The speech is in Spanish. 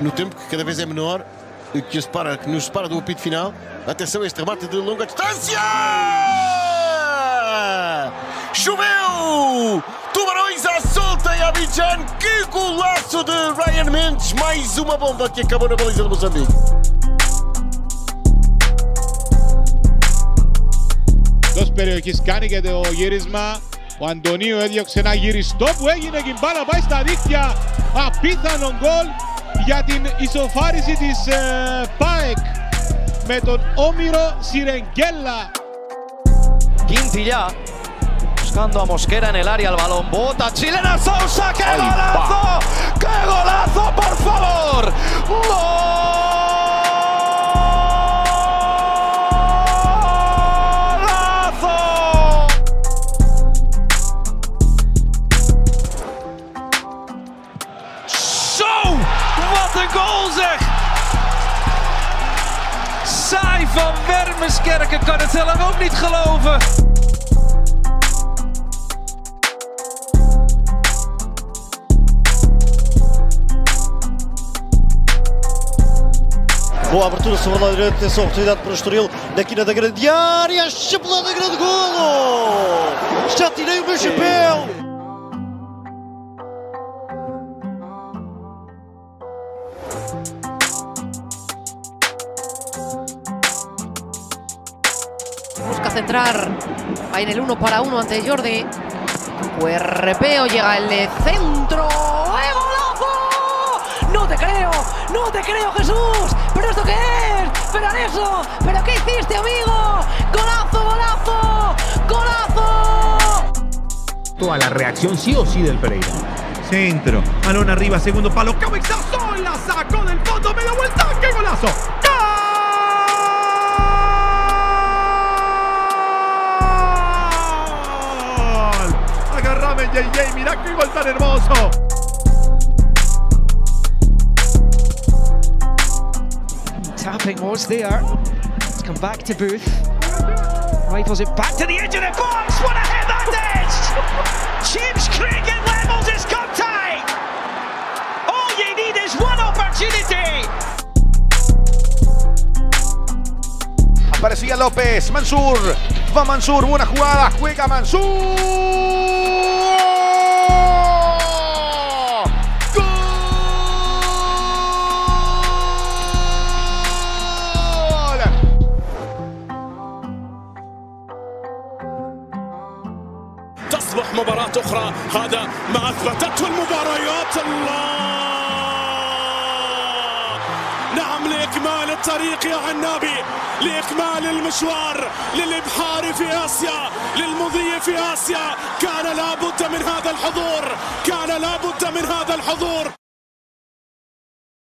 no tempo que cada vez é menor, que, separa, que nos separa do apito final. Atenção a este remate de longa distância! Choveu! Tubarões à solta em Abidjan. Que golaço de Ryan Mendes. Mais uma bomba que acabou na baliza de Moçambique. Dos περιοχής κάνει και το γύρισμα. Ο Αντωνίου έδιωξε ένα γυριστό που έγινε και η μπάλα πάει στα δίκτυα. Απίθανο γκολ για την ισοφάριση της ε, ΠΑΕΚ με τον Όμηρο Σιρεγγέλα. Quintilla buscando a Mosquera en el área, el balón bota, chilena Sousa, ¡qué Ay, golazo! ¡Qué golazo, por favor! ¡Golazo! Een goal zeg! Saai van Wermeskerken kan het zelf ook niet geloven. Boa abertura sobre lado direito, atenção, oportunidade para o Estoril, na quina da grande área, chapelada grande golo! Já tirei o meu chapéu! Centrar. Ahí en el uno para uno ante Jordi. Cuerpeo, llega el de centro. ¡Eh, golazo! No te creo, no te creo, Jesús. ¿Pero esto qué es? ¿Pero eso? ¿Pero qué hiciste, amigo? ¡Golazo, golazo! ¡Golazo! toda la reacción sí o sí del Pereira. Centro, balón arriba, segundo palo, cabezazo, la sacó del fondo, media vuelta, ¡qué golazo! JJ, mirá qué gol tan hermoso. Tapping was there. It's come back to Booth. Rifles it back to the edge of the box. What a head that is! James Cricket levels his cup tie. All you need is one opportunity. Aparecía López, Mansur, va Mansur, buena jugada, juega Mansur. مباراة أخرى. هذا ما أثبتته المباريات. الله! نعم لإكمال الطريق يا عنابي. لإكمال المشوار للإبحار في آسيا للمضي في آسيا. كان لابد من هذا الحضور. كان لابد من هذا الحضور.